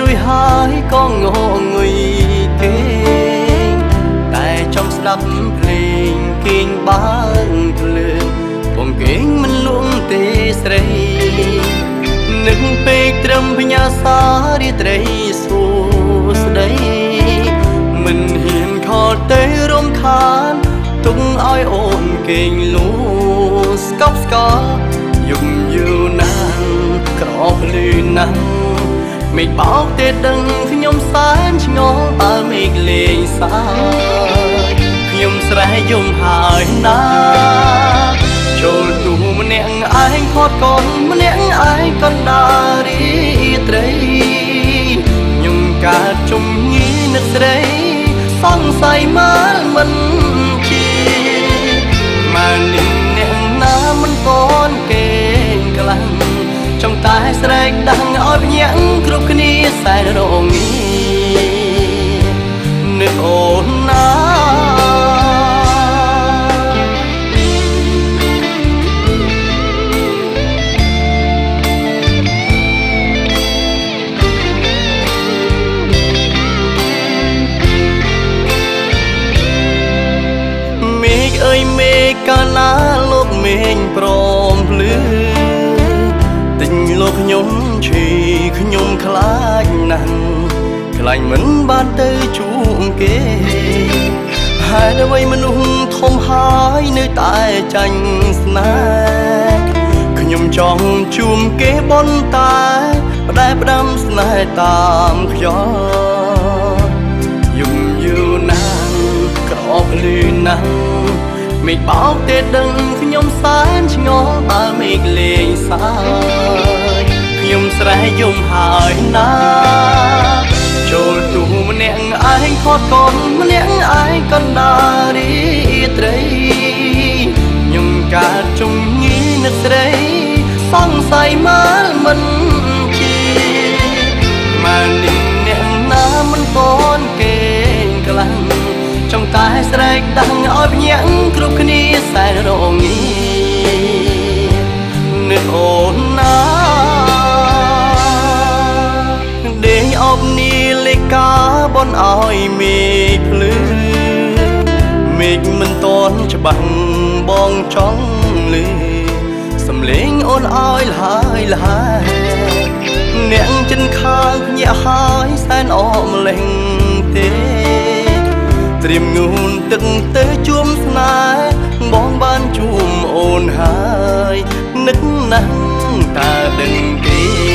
រួយហើយក៏ងងុយទេតែចង់ស្ដាប់ភ្លេងគេងបើកភ្លើងពងគេងមិនលួងទេស្រីនឹកពេកត្រឹមវិញ្ញាសារាត្រីសួស្ដីមិនហ៊ានខលទេរំខានទុកឲ្យអូនគេងលូស្កប់ស្កល់យំយូរណាស់ក្រអបលឺណាស់ មេឃបោកទេដឹងខ្ញុំសែនឆ្ងល់តើមេឃលេងសាយខ្ញុំស្រែយំហើយណាចូលទូម្នាក់ឯងខត់កូនម្នាក់ឯងកណ្ដារីត្រីខ្ញុំកើតជំងឺនឹកស្រីសង្ស័យមើលមិន ចង់តែស្រែកដាំងឲ្យភ្ញាក់គ្រប់គ្នាសែនរងា លោកខ្ញុំឈីខ្ញុំខ្លាចណាស់ខ្លាញ់មិនបានទៅជួបគេហេតុអ្វីមនុស្សធំហើយនៅតែចាញ់ស្នេហ៍ខ្ញុំចង់ជួបគេបនតែផ្ដែផ្ដាំស្នេហ៍តាមខ្យល់យំយូរណាស់ក្រអកលឺណាស់មេឃបោកទេដឹង ខ្ញុំសែនឆ្ងល់បើមេឃលេងសាយខ្ញុំស្រែយំហើយណាចូលទូម្នាក់ឯងខត់កូនម្នាក់ឯងកណ្ដារីត្រីខ្ញុំកើតជំងឺនឹកស្រីសង្ស័យមើលមិនជាមកនេះអ្នកណាមិនតនគេខ្លាំងចង់តែស្រែកដាំងឲ្យភ្ញាក់គ្រប់គ្នាសែនរងានឹក អូនណាដេញអបនីលេកាបនឲ្យមេឃភ្លឺមេឃមិនតន់ច្បាស់បងចង់លឺសំលេងអូនឲ្យលហើយលហើយអ្នកចិនខាងញាក់ហើយសែនអមលេងទេត្រៀមងូនទឹកទៅជួមស្នេហ៍បងបានជួមអូនហើយ នឹកណាស់តើដឹងទេ